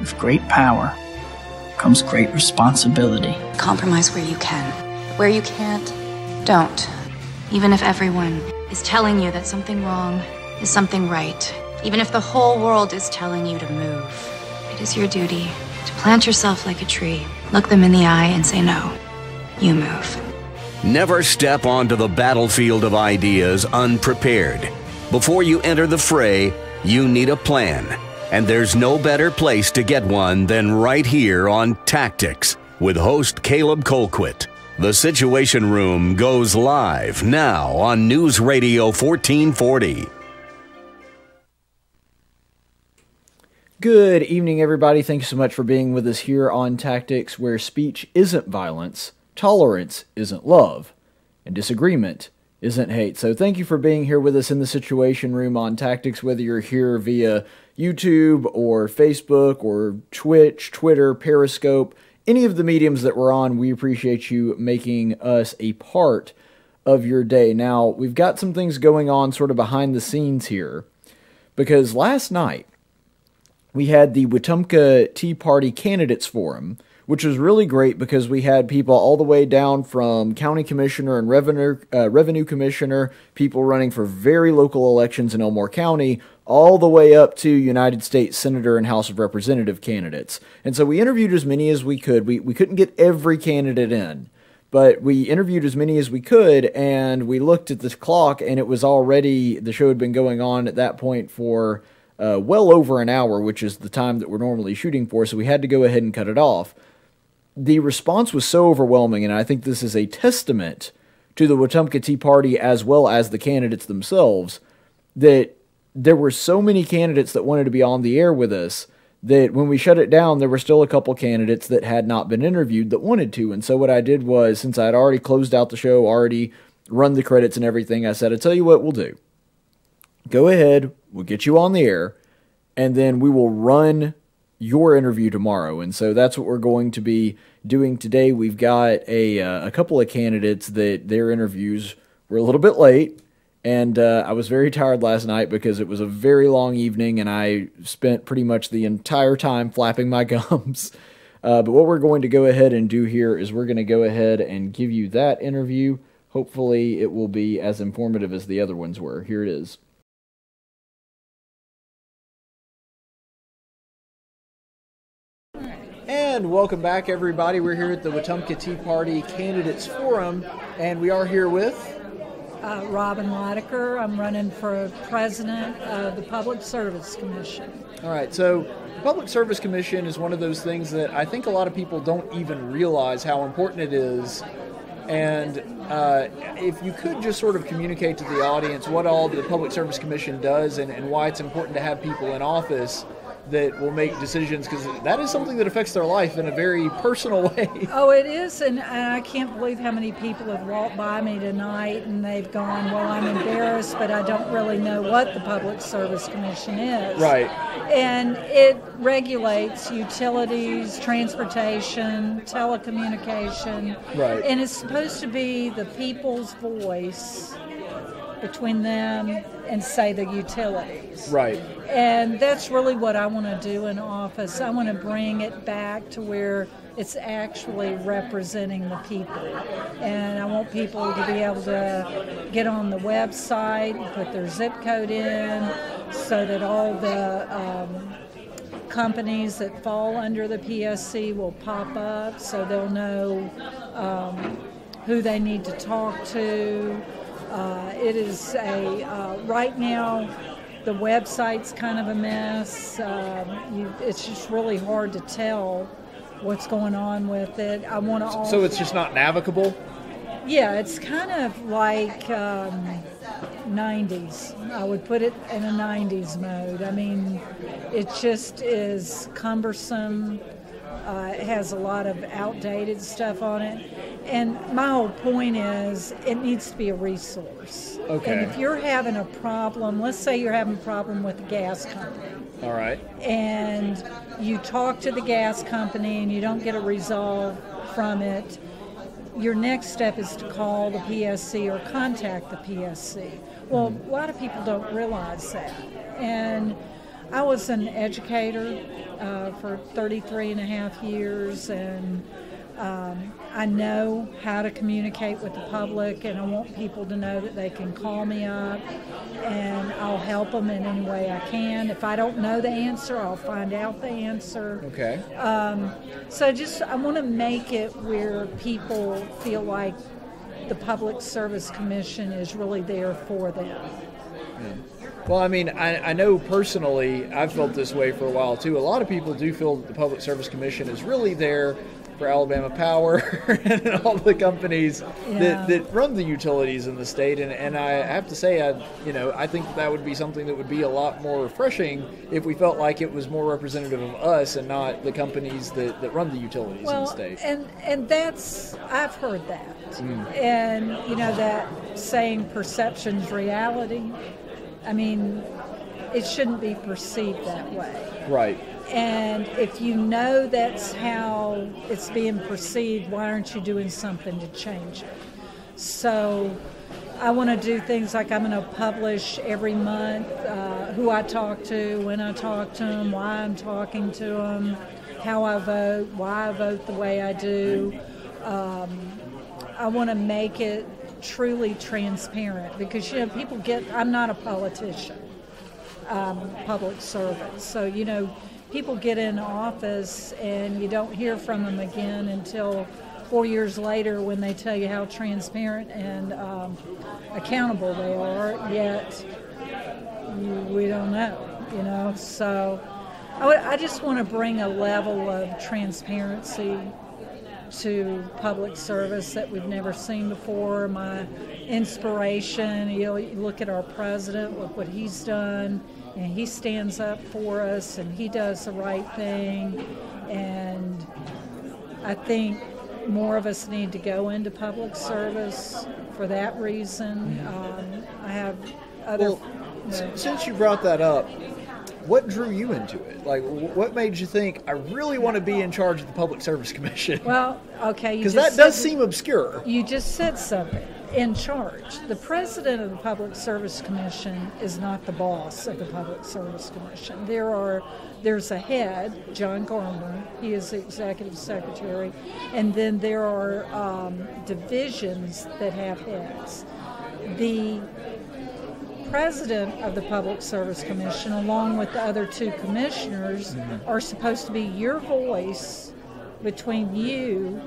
With great power comes great responsibility. Compromise where you can. Where you can't, don't. Even if everyone is telling you that something wrong is something right, even if the whole world is telling you to move, it is your duty to plant yourself like a tree, look them in the eye, and say, No, you move. Never step onto the battlefield of ideas unprepared. Before you enter the fray, you need a plan. And there's no better place to get one than right here on Tactics with host Caleb Colquitt. The Situation Room goes live now on News Radio 1440. Good evening, everybody. Thank you so much for being with us here on Tactics, where speech isn't violence, tolerance isn't love, and disagreement isn't hate. So, thank you for being here with us in the Situation Room on Tactics, whether you're here via YouTube or Facebook or Twitch, Twitter, Periscope, any of the mediums that we're on. We appreciate you making us a part of your day. Now, we've got some things going on sort of behind the scenes here because last night, we had the Wetumpka Tea Party Candidates Forum, which was really great because we had people all the way down from county commissioner and revenue uh, revenue commissioner, people running for very local elections in Elmore County, all the way up to United States Senator and House of Representative candidates. And so we interviewed as many as we could. We we couldn't get every candidate in. But we interviewed as many as we could, and we looked at the clock, and it was already the show had been going on at that point for uh, well over an hour, which is the time that we're normally shooting for, so we had to go ahead and cut it off. The response was so overwhelming, and I think this is a testament to the Wetumpka Tea Party as well as the candidates themselves that there were so many candidates that wanted to be on the air with us that when we shut it down, there were still a couple candidates that had not been interviewed that wanted to. And so what I did was, since I had already closed out the show, already run the credits and everything, I said, I tell you what we'll do. Go ahead, we'll get you on the air, and then we will run your interview tomorrow. And so that's what we're going to be doing today. We've got a, uh, a couple of candidates that their interviews were a little bit late. And uh, I was very tired last night because it was a very long evening and I spent pretty much the entire time flapping my gums. Uh, but what we're going to go ahead and do here is we're going to go ahead and give you that interview. Hopefully, it will be as informative as the other ones were. Here it is. And welcome back, everybody. We're here at the Wetumpka Tea Party Candidates Forum, and we are here with uh, Robin Litaker. I'm running for president of the Public Service Commission. All right, so the Public Service Commission is one of those things that I think a lot of people don't even realize how important it is. And uh, if you could just sort of communicate to the audience what all the Public Service Commission does and, and why it's important to have people in office that will make decisions because that is something that affects their life in a very personal way. Oh, it is, and, and, I can't believe how many people have walked by me tonight and they've gone, "Well, I'm embarrassed, but I don't really know what the Public Service Commission is." Right. And it regulates utilities, transportation, telecommunication. Right. And it's supposed to be the people's voice between them and say the utilities. Right. And that's really what I want to do in office. I want to bring it back to where it's actually representing the people. And I want people to be able to get on the website, put their zip code in, so that all the um, companies that fall under the PSC will pop up so they'll know um, who they need to talk to uh, it is a uh, right now. The website's kind of a mess. Um, you, it's just really hard to tell what's going on with it. I want to. So it's just not navigable. Yeah, it's kind of like um, 90s. I would put it in a 90s mode. I mean, it just is cumbersome. Uh, it has a lot of outdated stuff on it. And my whole point is it needs to be a resource. Okay. And if you're having a problem, let's say you're having a problem with the gas company. All right. And you talk to the gas company and you don't get a resolve from it, your next step is to call the PSC or contact the PSC. Well, a lot of people don't realize that. And I was an educator uh, for 33 and a half years, and um, I know how to communicate with the public, and I want people to know that they can call me up and I'll help them in any way I can. If I don't know the answer, I'll find out the answer. Okay. Um, so just I want to make it where people feel like the Public Service Commission is really there for them. Well, I mean, I, I know personally, I've felt this way for a while too. A lot of people do feel that the Public Service Commission is really there for Alabama Power and all the companies Yeah. that, that run the utilities in the state. And, and I have to say, I you know, I think that would be something that would be a lot more refreshing if we felt like it was more representative of us and not the companies that, that run the utilities in the state. and and that's I've heard that, mm. and you know that saying perception's reality. I mean, it shouldn't be perceived that way. right. And if you know that's how it's being perceived, why aren't you doing something to change it? So I want to do things like I'm going to publish every month uh, who I talk to, when I talk to them, why I'm talking to them, how I vote, why I vote the way I do. Um, I want to make it truly transparent because you know people get. I'm not a politician um, public servant. So, you know, people get in office and you don't hear from them again until four years later when they tell you how transparent and um, accountable they are, yet we don't know, you know. So I, would, I just want to bring a level of transparency to public service that we've never seen before. My inspiration, you know, you look at our president, look what he's done, and he stands up for us and he does the right thing. And I think more of us need to go into public service for that reason. Um, I have other. Well, s- since you brought that up, what drew you into it? Like, what made you think I really want to be in charge of the Public Service Commission? well, okay, Because that does seem obscure. You just said something. In charge. The president of the Public Service Commission is not the boss of the Public Service Commission. There are there's a head, John Gardner. He is the executive secretary, and then there are um, divisions that have heads. The president of the Public Service Commission, along with the other two commissioners, are supposed to be your voice between you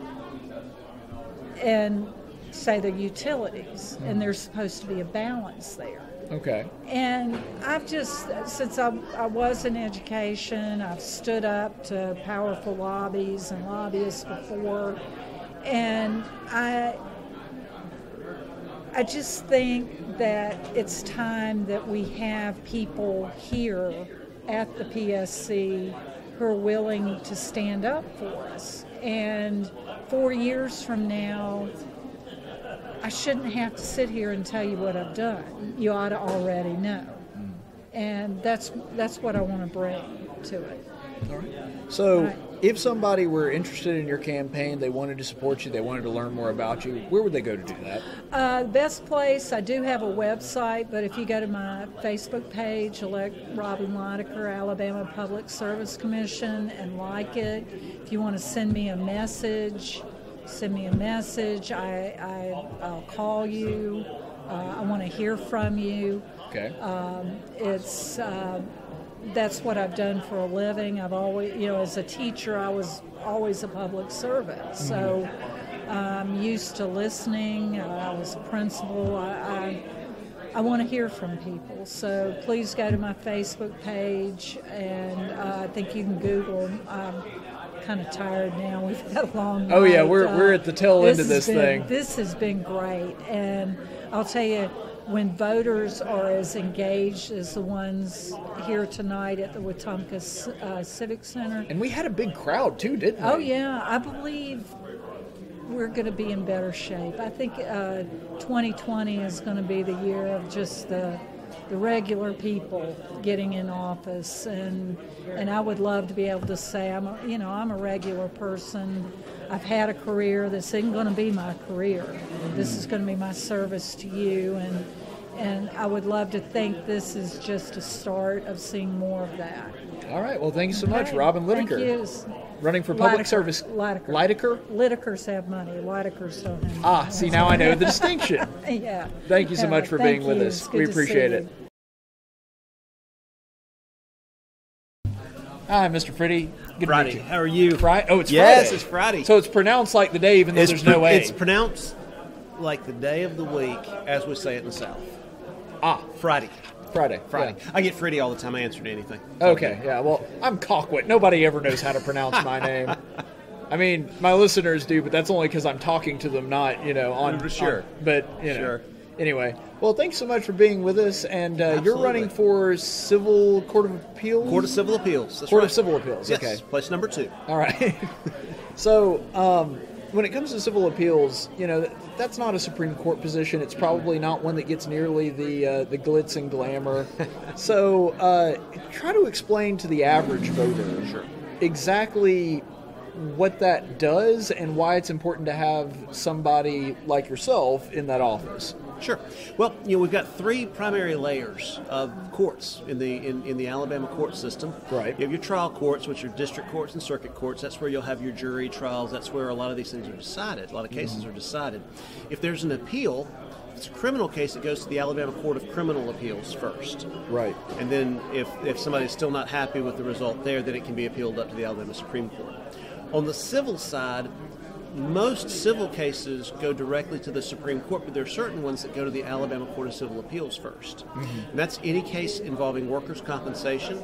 and say the utilities, and there's supposed to be a balance there. Okay. And I've just, since I, I was in education, I've stood up to powerful lobbies and lobbyists before, and I, I just think that it's time that we have people here at the PSC who are willing to stand up for us. And four years from now, I shouldn't have to sit here and tell you what I've done. You ought to already know. And that's that's what I want to bring to it. All right. So, Right. if somebody were interested in your campaign, they wanted to support you, they wanted to learn more about you, where would they go to do that? Uh, best place, I do have a website, but if you go to my Facebook page, elect Robin Litaker, Alabama Public Service Commission, and like it. If you want to send me a message, send me a message. I, I, I'll call you. Uh, I want to hear from you. Okay. Um, it's uh, that's what I've done for a living. I've always, you know, as a teacher, I was always a public servant, so I'm used to listening. Uh, I was a principal. I, I, I want to hear from people, so please go to my Facebook page, and uh, I think you can Google. I'm kind of tired now. We've had a long. Oh, yeah, we're- we're at the tail end of this been- thing. This has been great, and I'll tell you, when voters are as engaged as the ones here tonight at the Wetumpka uh, Civic Center, And we had a big crowd too, didn't we? oh yeah, I believe we're going to be in better shape. I think uh, 2020 is going to be the year of just the the regular people getting in office, and and I would love to be able to say I'm a, you know I'm a regular person. I've had a career. This isn't going to be my career. This is going to be my service to you, and and I would love to think this is just a start of seeing more of that. All right. Well, thank you so much, Okay, Robin thank Litaker. You. Running for public Lydecker, service. Lydecker. Lydecker? Lidekers have money. Lidekers don't have money. Ah, see, now I know the distinction. yeah. Thank you so much for thank being with you. us. We appreciate it. Hi, Mr. Fritty. Good Friday. to meet you. How are you? Friday. Oh, it's Yes, Friday. it's Friday. So it's pronounced like the day, even though It's there's no pr- A. It's pronounced like the day of the week, as we say it in the South. ah, Friday. Friday. Friday. Yeah. I get Freddy all the time. I answer to anything. Okay, yeah. Well, I'm Colquitt. Nobody ever knows how to pronounce my name. I mean, my listeners do, but that's only because I'm talking to them, not you know on Sure. on- but you know. Sure. Anyway, well, thanks so much for being with us, and uh, you're running for Civil Court of Appeals. Court of Civil Appeals. That's Court right. of Civil Appeals. Yes, Okay. place number two. All right. so, um, when it comes to civil appeals, you know that's not a Supreme Court position. It's probably not one that gets nearly the uh, the glitz and glamour. so, uh, try to explain to the average voter Sure. exactly what that does and why it's important to have somebody like yourself in that office. Sure. Well, you know, we've got three primary layers of courts in the in, in the Alabama court system. Right. You have your trial courts, which are district courts and circuit courts. That's where you'll have your jury trials. That's where a lot of these things are decided. A lot of cases mm-hmm. are decided. If there's an appeal, if it's a criminal case, it goes to the Alabama Court of Criminal Appeals first. Right. And then if, if somebody's still not happy with the result there, then it can be appealed up to the Alabama Supreme Court. On the civil side, most civil cases go directly to the Supreme Court, but there are certain ones that go to the Alabama Court of Civil Appeals 1st And that's any case involving workers' compensation,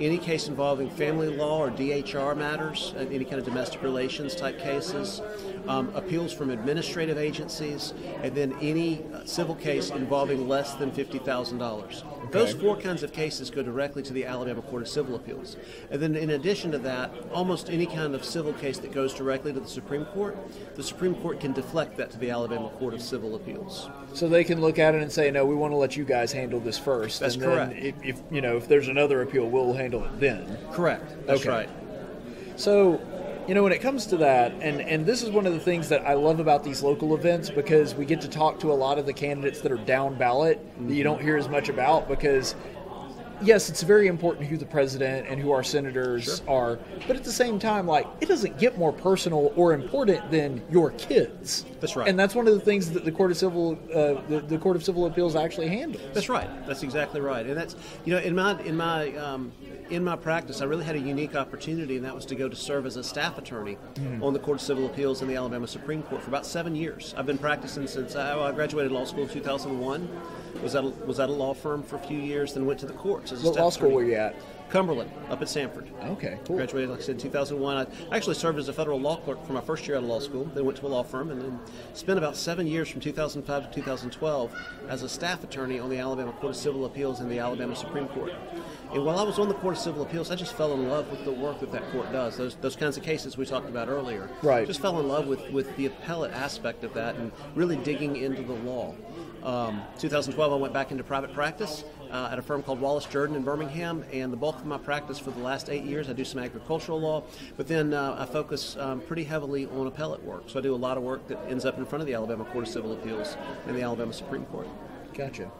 any case involving family law or DHR matters, uh, any kind of domestic relations type cases, um, appeals from administrative agencies, and then any uh, civil case involving less than $50,000. Those four kinds of cases go directly to the Alabama Court of Civil Appeals. And then, in addition to that, almost any kind of civil case that goes directly to the Supreme Court, the Supreme Court can deflect that to the Alabama Court of Civil Appeals. So they can look at it and say, "No, we want to let you guys handle this first. That's and then correct. If, if you know if there's another appeal, we'll handle it then. Correct. That's Okay. right. So, you know, when it comes to that, and and this is one of the things that I love about these local events because we get to talk to a lot of the candidates that are down ballot that you don't hear as much about because. Yes, it's very important who the president and who our senators are, but at the same time, like it doesn't get more personal or important than your kids. That's right. and that's one of the things that the court of civil, uh, the, the court of civil appeals actually handles. That's right. That's exactly right. And that's you know in my in my um, in my practice, I really had a unique opportunity, and that was to go to serve as a staff attorney on the Court of Civil Appeals in the Alabama Supreme Court for about seven years. I've been practicing since I, well, I graduated law school in 2001. Was at a, was at a law firm for a few years, then went to the courts as a What law school attorney. were you at? Cumberland, up at Samford. Okay, cool. Graduated, like I said, in 2001. I actually served as a federal law clerk for my first year out of law school. Then went to a law firm and then spent about seven years from 2005 to 2012 as a staff attorney on the Alabama Court of Civil Appeals and the Alabama Supreme Court. And while I was on the Court of Civil Appeals, I just fell in love with the work that that court does. Those, those kinds of cases we talked about earlier. Right. Just fell in love with, with the appellate aspect of that and really digging into the law. Um, 2012, I went back into private practice uh, at a firm called Wallace Jordan in Birmingham, and the bulk of my practice for the last eight years, I do some agricultural law, but then uh, I focus um, pretty heavily on appellate work. So I do a lot of work that ends up in front of the Alabama Court of Civil Appeals and the Alabama Supreme Court. Gotcha.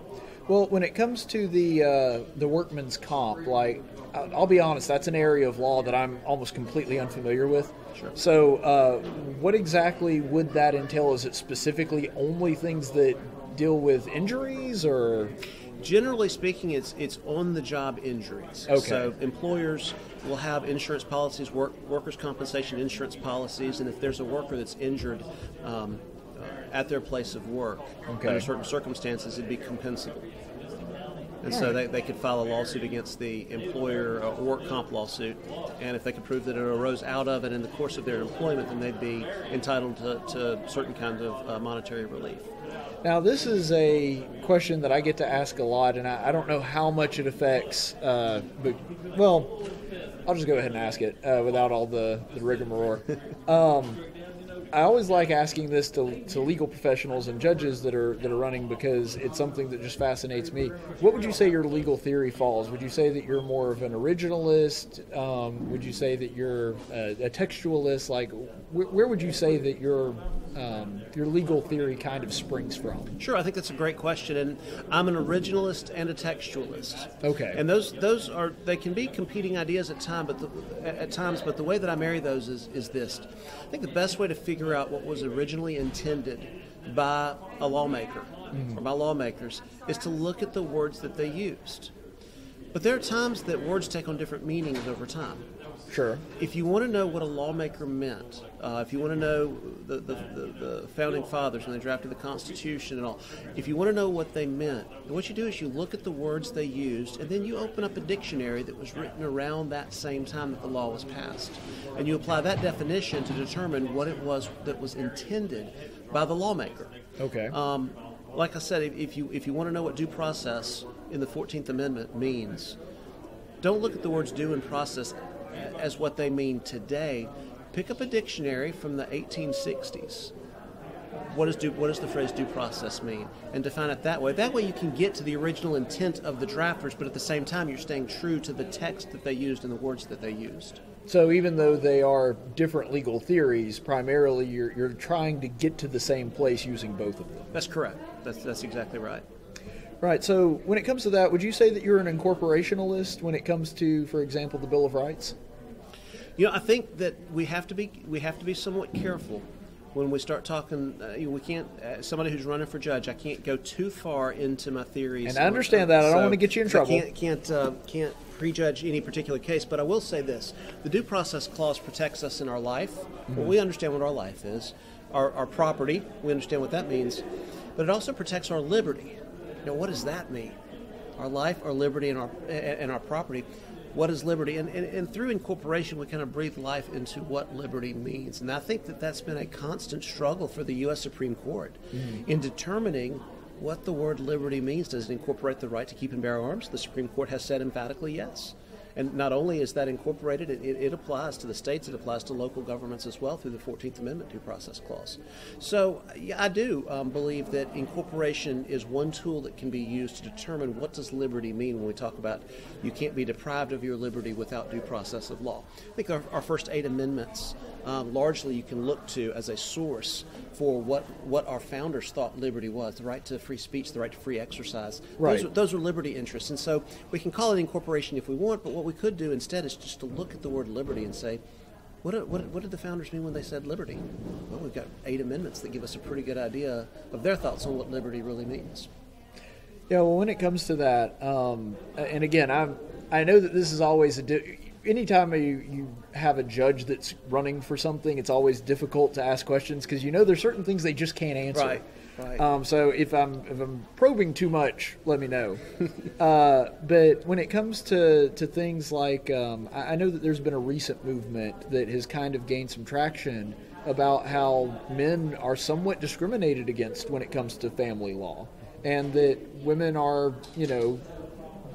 Well, when it comes to the uh, the workman's comp, like I'll be honest, that's an area of law that I'm almost completely unfamiliar with. Sure. So, uh, what exactly would that entail? Is it specifically only things that deal with injuries, or Generally speaking, it's it's on the job injuries. Okay. So employers will have insurance policies, work, workers' compensation insurance policies, and if there's a worker that's injured um, uh, at their place of work Okay. under certain circumstances, it'd be compensable. And so they, they could file a lawsuit against the employer, a work comp lawsuit, and if they could prove that it arose out of and in the course of their employment, then they'd be entitled to, to certain kinds of uh, monetary relief. Now, this is a question that I get to ask a lot, and I, I don't know how much it affects. Uh, but well, I'll just go ahead and ask it uh, without all the, the rigmarole. Um, I always like asking this to, to legal professionals and judges that are that are running because it's something that just fascinates me. What would you say your legal theory falls? Would you say that you're more of an originalist? Um, would you say that you're a, a textualist? Like, wh- where would you say that your um, your legal theory kind of springs from. Sure, I think that's a great question, and I'm an originalist and a textualist. Okay. And those those are they can be competing ideas at time, but the, at times. But the way that I marry those is is this. I think the best way to figure out what was originally intended by a lawmaker mm-hmm. or by lawmakers is to look at the words that they used. But there are times that words take on different meanings over time. Sure. If you want to know what a lawmaker meant, uh, if you want to know the, the, the, the, founding fathers when they drafted the Constitution and all, if you want to know what they meant, what you do is you look at the words they used and then you open up a dictionary that was written around that same time that the law was passed. And you apply that definition to determine what it was that was intended by the lawmaker. Okay. Um, like I said, if you if you want to know what due process in the Fourteenth Amendment means, don't look at the words due and process as what they mean today. Pick up a dictionary from the 1860s. What does, due, what does the phrase due process mean? And define it that way. That way you can get to the original intent of the drafters, but at the same time you're staying true to the text that they used and the words that they used. So even though they are different legal theories, primarily you're, you're trying to get to the same place using both of them. That's correct. That's, that's exactly right. Right. So when it comes to that, would you say that you're an incorporationalist when it comes to, for example, the Bill of Rights? You know, I think that we have to be we have to be somewhat careful when we start talking. Uh, you know, we can't. Uh, somebody who's running for judge, I can't go too far into my theories. And I understand that. I don't want to get you in trouble. I can't can't uh, can't prejudge any particular case. But I will say this: the due process clause protects us in our life. Mm-hmm. Well, we understand what our life is, our, our property. We understand what that means, but it also protects our liberty. Now, what does that mean? Our life, our liberty, and our and our property. What is liberty? And, and, and through incorporation, we kind of breathe life into what liberty means. And I think that that's been a constant struggle for the U.S. Supreme Court mm-hmm. in determining what the word liberty means. Does it incorporate the right to keep and bear arms? The Supreme Court has said emphatically yes. And not only is that incorporated, it, it, applies to the states, it applies to local governments as well through the 14th Amendment due process clause. So yeah, I do um, believe that incorporation is one tool that can be used to determine what does liberty mean when we talk about you can't be deprived of your liberty without due process of law. I think our, our first eight amendments um, largely you can look to as a source for what, what our founders thought liberty was the right to free speech, the right to free exercise. Right. Those, are, those are liberty interests. And so we can call it incorporation if we want, but what we could do instead is just to look at the word liberty and say, what, what, what, did the founders mean when they said liberty? Well, we've got eight amendments that give us a pretty good idea of their thoughts on what liberty really means. Yeah, well, when it comes to that, um, and again, i I know that this is always a. Di- anytime you, you have a judge that's running for something, it's always difficult to ask questions because you know there's certain things they just can't answer. Right. Right. Um, so if I'm if I'm probing too much, let me know. uh, but when it comes to, to things like, um, I, I, know that there's been a recent movement that has kind of gained some traction about how men are somewhat discriminated against when it comes to family law, and that women are, you know,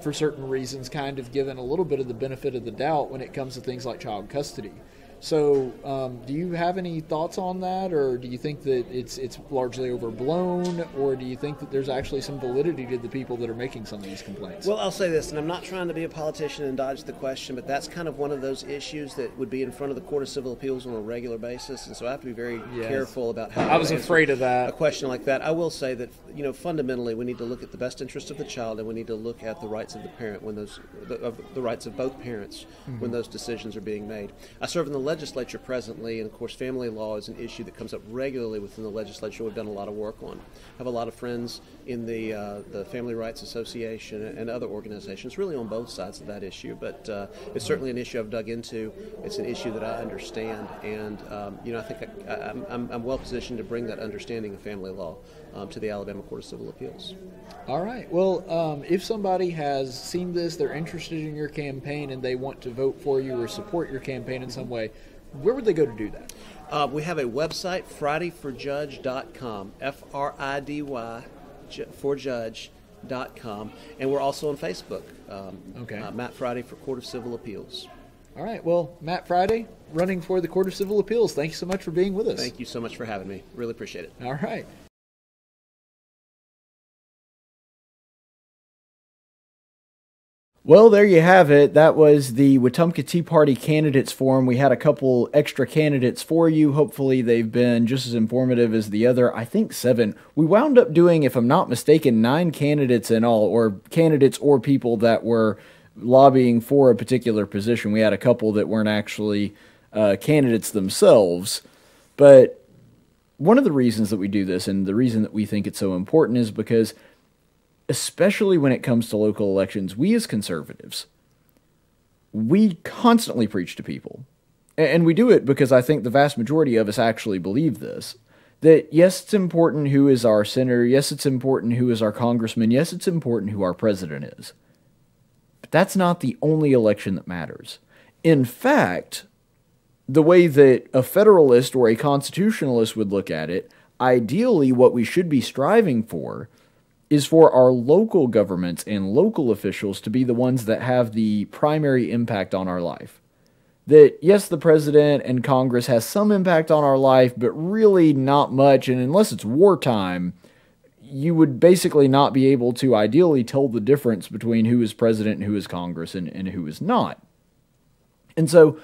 for certain reasons, kind of given a little bit of the benefit of the doubt when it comes to things like child custody. So, um, do you have any thoughts on that, or do you think that it's it's largely overblown, or do you think that there's actually some validity to the people that are making some of these complaints? Well, I'll say this, and I'm not trying to be a politician and dodge the question, but that's kind of one of those issues that would be in front of the Court of Civil Appeals on a regular basis, and so I have to be very yes. careful about how. I was afraid of that. A question like that, I will say that you know fundamentally we need to look at the best interest of the child, and we need to look at the rights of the parent when those the, of the rights of both parents mm-hmm. when those decisions are being made. I serve in the legislature presently, and of course, family law is an issue that comes up regularly within the legislature. We've done a lot of work on. I have a lot of friends in the uh, the Family Rights Association and other organizations, really on both sides of that issue. But uh, it's certainly an issue I've dug into. It's an issue that I understand, and um, you know, I think I, am I'm, I'm well positioned to bring that understanding of family law um, to the Alabama Court of Civil Appeals. All right. Well, um, if somebody has seen this, they're interested in your campaign, and they want to vote for you or support your campaign in some way where would they go to do that? Uh, we have a website, fridyforjudge.com, F R I D Y for judge.com, and we're also on Facebook. Um, okay. Uh, Matt Fridy for Court of Civil Appeals. All right. Well, Matt Fridy, running for the Court of Civil Appeals. Thank you so much for being with us. Thank you so much for having me. Really appreciate it. All right. Well, there you have it. That was the Wetumpka Tea Party Candidates Forum. We had a couple extra candidates for you. Hopefully, they've been just as informative as the other. I think seven. We wound up doing, if I'm not mistaken, nine candidates in all, or candidates or people that were lobbying for a particular position. We had a couple that weren't actually uh, candidates themselves. But one of the reasons that we do this, and the reason that we think it's so important, is because especially when it comes to local elections, we as conservatives, we constantly preach to people. And we do it because I think the vast majority of us actually believe this. That yes, it's important who is our senator. Yes, it's important who is our congressman. Yes, it's important who our president is. But that's not the only election that matters. In fact, the way that a federalist or a constitutionalist would look at it, ideally, what we should be striving for is for our local governments and local officials to be the ones that have the primary impact on our life. That, yes, the president and Congress has some impact on our life, but really not much. And unless it's wartime, you would basically not be able to ideally tell the difference between who is president and who is Congress and, and who is not. And so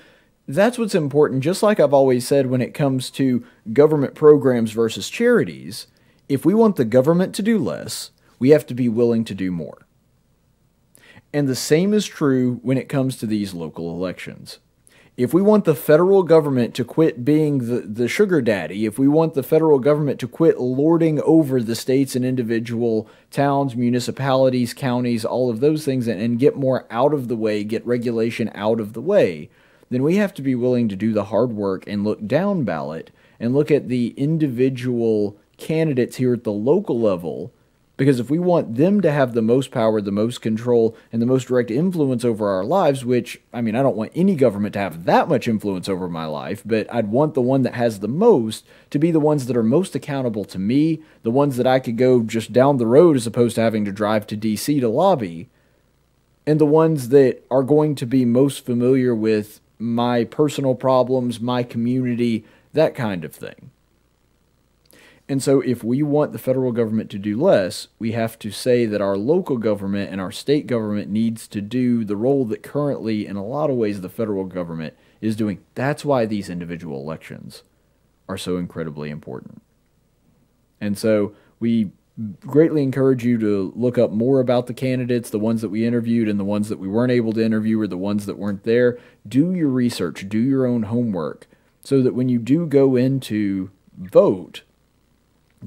that's what's important. Just like I've always said when it comes to government programs versus charities, if we want the government to do less, we have to be willing to do more. And the same is true when it comes to these local elections. If we want the federal government to quit being the, the sugar daddy, if we want the federal government to quit lording over the states and individual towns, municipalities, counties, all of those things, and, and get more out of the way, get regulation out of the way, then we have to be willing to do the hard work and look down ballot and look at the individual candidates here at the local level because if we want them to have the most power, the most control, and the most direct influence over our lives, which, I mean, I don't want any government to have that much influence over my life, but I'd want the one that has the most to be the ones that are most accountable to me, the ones that I could go just down the road as opposed to having to drive to DC to lobby, and the ones that are going to be most familiar with my personal problems, my community, that kind of thing. And so, if we want the federal government to do less, we have to say that our local government and our state government needs to do the role that currently, in a lot of ways, the federal government is doing. That's why these individual elections are so incredibly important. And so, we greatly encourage you to look up more about the candidates, the ones that we interviewed and the ones that we weren't able to interview or the ones that weren't there. Do your research, do your own homework, so that when you do go into vote,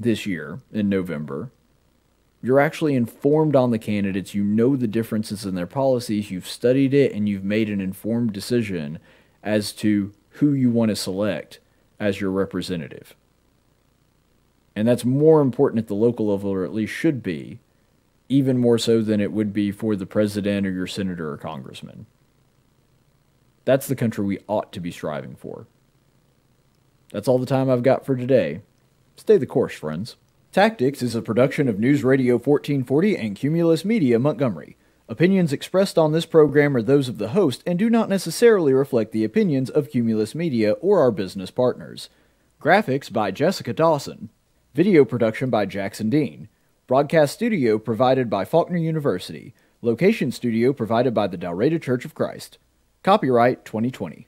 this year in November, you're actually informed on the candidates, you know the differences in their policies, you've studied it, and you've made an informed decision as to who you want to select as your representative. And that's more important at the local level, or at least should be, even more so than it would be for the president or your senator or congressman. That's the country we ought to be striving for. That's all the time I've got for today. Stay the course, friends. Tactics is a production of News Radio 1440 and Cumulus Media Montgomery. Opinions expressed on this program are those of the host and do not necessarily reflect the opinions of Cumulus Media or our business partners. Graphics by Jessica Dawson. Video production by Jackson Dean. Broadcast studio provided by Faulkner University. Location studio provided by the Dalraida Church of Christ. Copyright 2020.